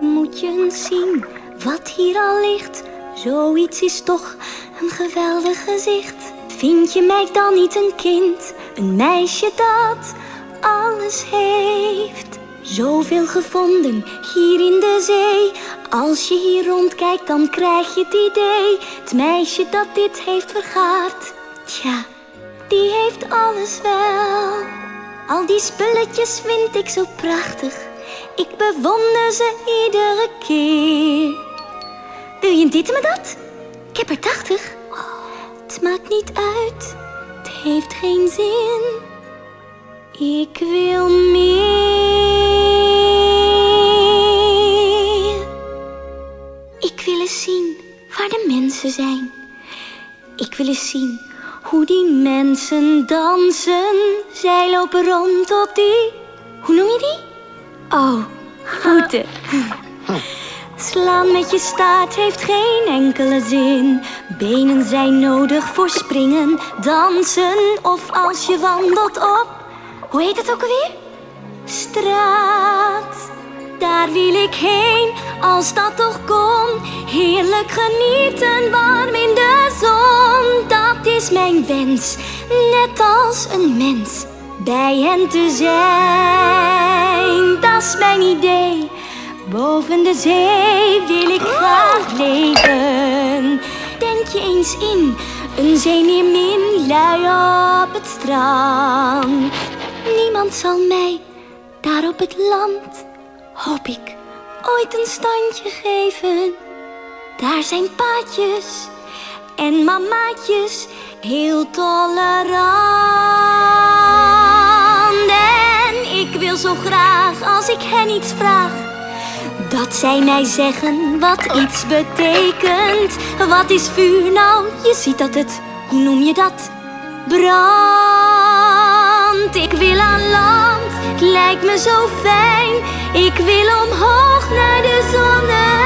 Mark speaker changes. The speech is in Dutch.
Speaker 1: Moet je eens zien wat hier al ligt. Zoiets is toch een geweldig gezicht. Vind je mij dan niet een kind? Een meisje dat alles heeft. Zoveel gevonden hier in de zee. Als je hier rondkijkt, dan krijg je het idee. Het meisje dat dit heeft vergaard. Tja, die heeft alles wel. Al die spulletjes vind ik zo prachtig. Ik bewonder ze iedere keer. Wil je dit met dat? Ik heb er tachtig. Het maakt niet uit, het heeft geen zin. Ik wil meer. Ik wil eens zien waar de mensen zijn. Ik wil eens zien hoe die mensen dansen. Zij lopen rond tot die. Hoe noem je? Oh, voeten. Slaan met je staart heeft geen enkele zin. Benen zijn nodig voor springen, dansen of als je wandelt op. Hoe heet het ook alweer? Straat. Daar wil ik heen, als dat toch kon. Heerlijk genieten, warm in de zon. Dat is mijn wens, net als een mens. Bij hen te zijn, dat is mijn idee. Boven de zee wil ik graag leven. Denk je eens in, een zeemeermin lui op het strand. Niemand zal mij daar op het land, hoop ik, ooit een standje geven. Daar zijn paatjes en mamaatjes heel tolerant. Zo graag als ik hen iets vraag. Dat zij mij zeggen wat iets betekent. Wat is vuur nou? Je ziet dat het, hoe noem je dat? Brand. Ik wil aan land, het lijkt me zo fijn. Ik wil omhoog naar de zonneschijn.